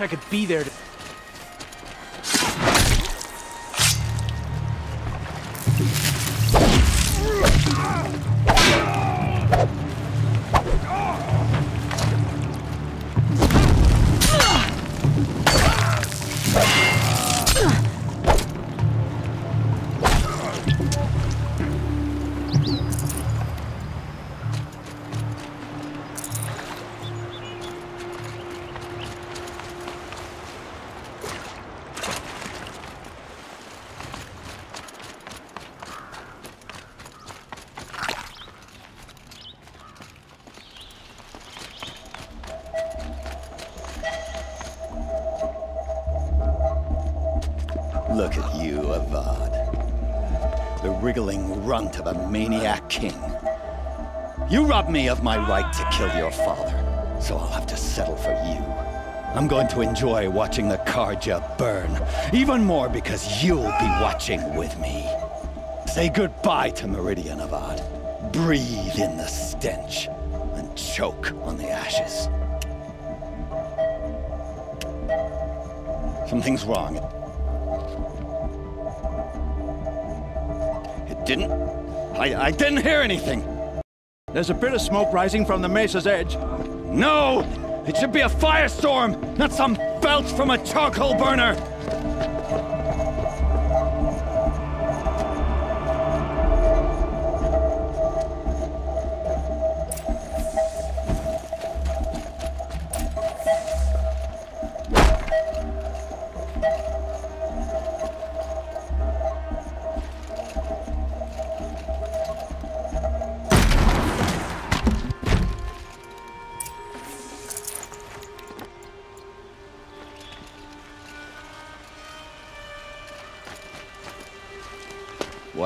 I could be there to... Avad. The wriggling runt of a maniac king. You robbed me of my right to kill your father, so I'll have to settle for you. I'm going to enjoy watching the Carja burn, even more because you'll be watching with me. Say goodbye to Meridian, Avad. Breathe in the stench, and choke on the ashes. Something's wrong. Didn't... I, I didn't hear anything. There's a bit of smoke rising from the mesa's edge. No! It should be a firestorm, not some belch from a charcoal burner!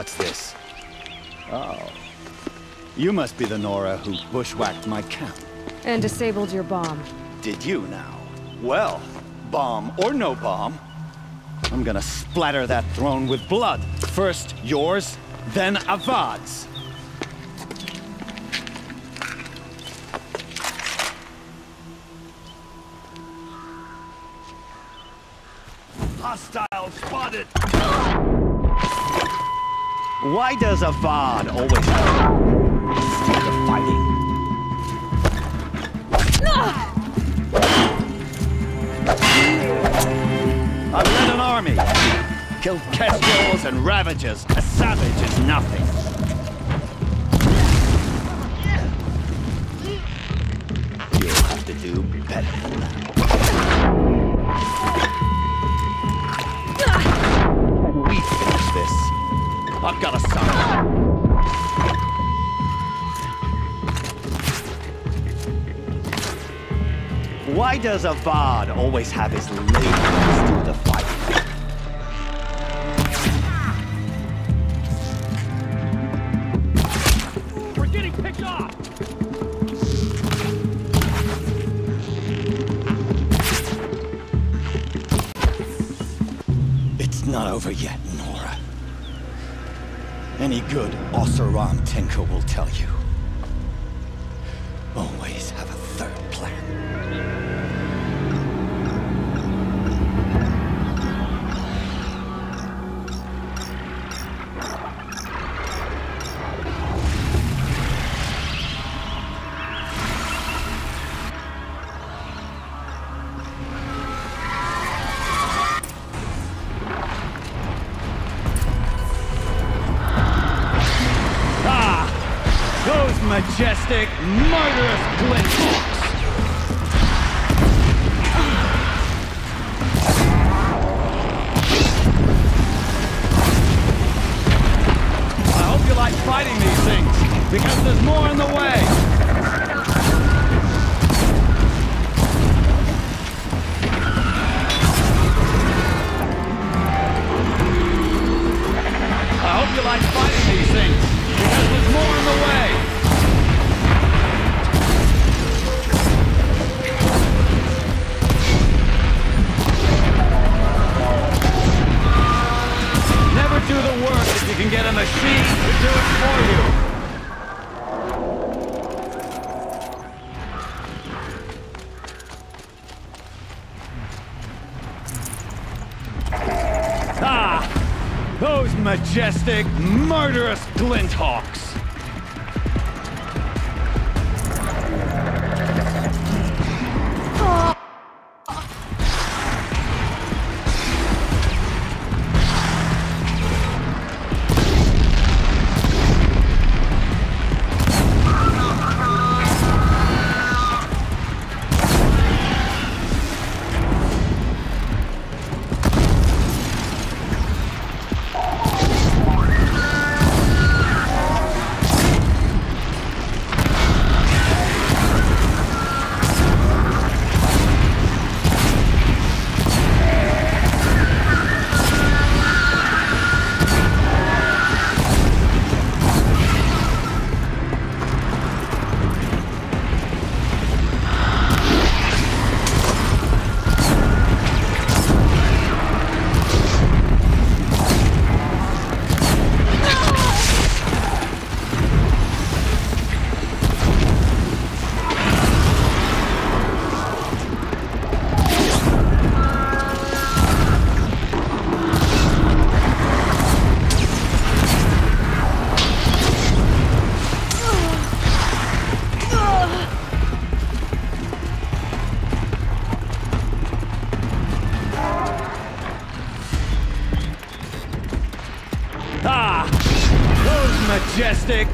What's this? Oh. You must be the Nora who bushwhacked my camp. And disabled your bomb. Did you now? Well, bomb or no bomb, I'm gonna splatter that throne with blood. First yours, then Avad's. Hostile spotted! Why does Avad always steal the fighting? I've led an army, killed Kestrels and Ravagers. A savage is nothing. Why does Avad always have his ladies do the fight? We're getting picked off! It's not over yet, Nora. Any good Oseram tinker will tell you. Majestic, murderous glinthawks! I hope you like fighting these things, because there's more in the way! Those majestic, murderous glinthawks!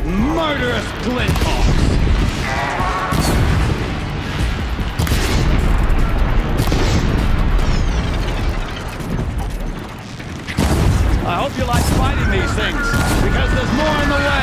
Murderous glinthawks! I hope you like fighting these things, because there's more in the way!